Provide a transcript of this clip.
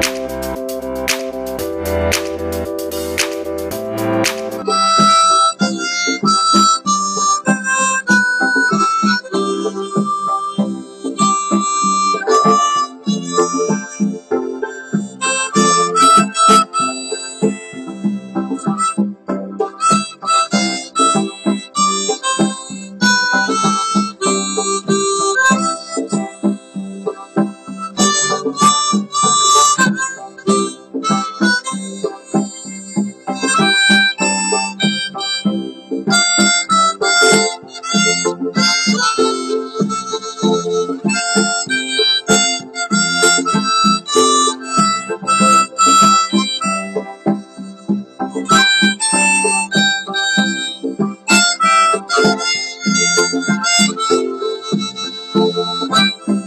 Música Música